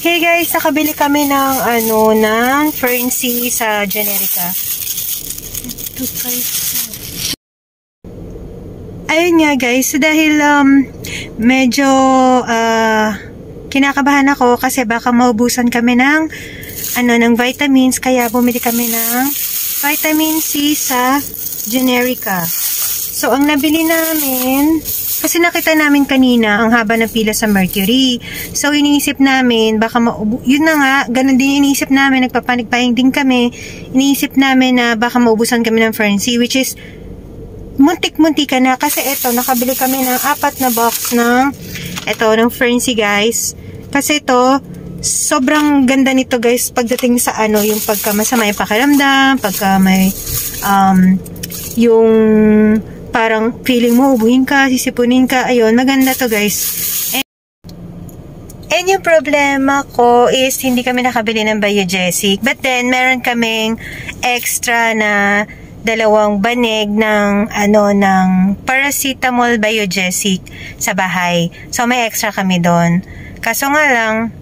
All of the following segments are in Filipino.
guys, nakabili kami ng ano, ng Fernsey sa Generica. Ayun nga guys, so dahil um, medyo uh, kinakabahan ako kasi baka maubusan kami ng ano ng vitamins kaya bumili kami ng vitamin C sa Generica. So ang nabili namin kasi nakita namin kanina ang haba ng pila sa Mercury. So, iniisip namin, baka maubo, yun na nga, ganun din iniisip namin, nagpapanik-panik din kami. Iniisip namin na baka maubusan kami ng Frenzy, which is, muntik-munti ka na. Kasi ito, nakabili kami ng apat na box ng, ito, ng Frenzy, guys. Kasi ito, sobrang ganda nito, guys, pagdating sa ano, yung pagka masama yung pakiramdam, pagka may, um, yung parang feeling mo, ubuhin ka, sisipunin ka, ayun, maganda to guys. And, and yung problema ko is hindi kami nakabili ng Biogesic. But then, meron kaming extra na dalawang banig ng ano ng paracetamol biogesic sa bahay. So may extra kami doon. Kaso nga lang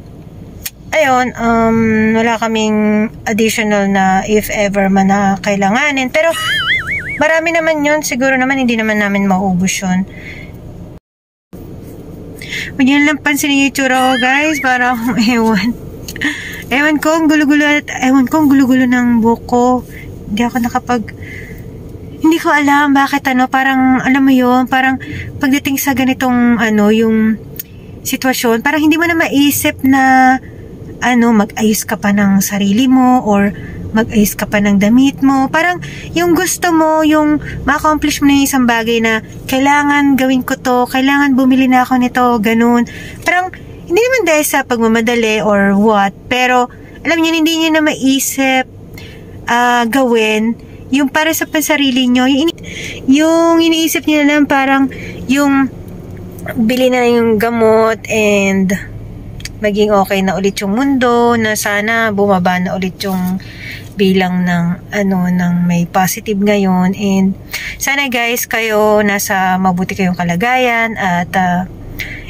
ayun, um, wala kaming additional na if ever man na kailanganin. Pero Marami naman yun. Siguro naman hindi naman namin maubos yun. Huwag nyo lang pansinin yung itsura ko guys. Para akong ewan. ewan ko, ang gulo-gulo at ewan ko, ang gulo-gulo ng buko. Hindi ako nakapag hindi ko alam bakit ano, parang alam mo yun, parang pagdating sa ganitong ano, yung sitwasyon, parang hindi mo na maisip na ano, mag-ayos ka pa ng sarili mo or mag-ayos ka pa ng damit mo. Parang yung gusto mo, yung ma-accomplish mo na yung isang bagay na kailangan gawin ko to, kailangan bumili na ako nito, ganun. Parang hindi naman dahil sa pagmamadali or what, pero alam niyo, hindi niyo na maisip uh, gawin yung para sa pansarili nyo. Yung, ini- yung iniisip niyo na lang parang yung bili na yung gamot and maging okay na ulit yung mundo, na sana bumaba na ulit yung bilang ng ano ng may positive ngayon. And sana guys kayo nasa mabuti kayong kalagayan at uh,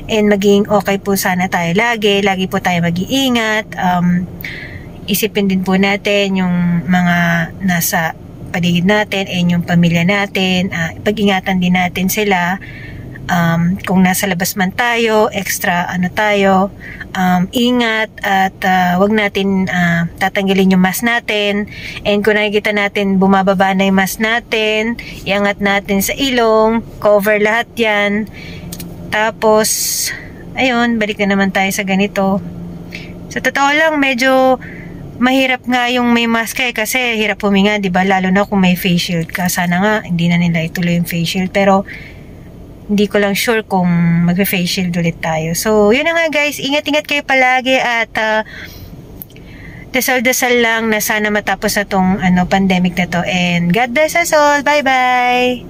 and maging okay po sana tayo lagi. Lagi po tayo mag-iingat. Um, isipin din po natin yung mga nasa paligid natin and yung pamilya natin. Uh, pag-ingatan din natin sila um, kung nasa labas man tayo, extra ano tayo, um, ingat at uh, wag natin uh, tatanggalin yung mask natin. And kung nakikita natin bumababa na yung mask natin, iangat natin sa ilong, cover lahat yan. Tapos, ayun, balik na naman tayo sa ganito. Sa totoo lang, medyo mahirap nga yung may mask eh kasi hirap huminga, 'di ba? Lalo na kung may face shield ka. Sana nga hindi na nila ituloy yung face shield pero hindi ko lang sure kung magpe-face shield ulit tayo. So, yun na nga guys. Ingat-ingat kayo palagi at uh, dasal-dasal lang na sana matapos na tong ano, pandemic na to. And God bless us all. Bye-bye!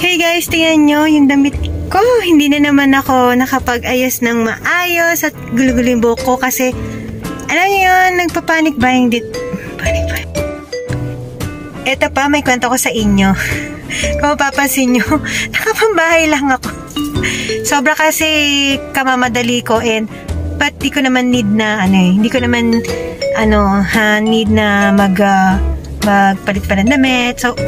Hey guys, tingnan nyo yung damit ko. Hindi na naman ako nakapag-ayos ng maayos at gulo-gulo yung buhok kasi alam nyo yun, nagpa-panic buying dit. Panic buying. Ito pa, may kwento ko sa inyo. Kung mapapansin nyo, nakapambahay lang ako. Sobra kasi kamamadali ko and but di ko naman need na ano eh, hindi ko naman ano, ha, need na mag uh, magpalit pa ng damit. So,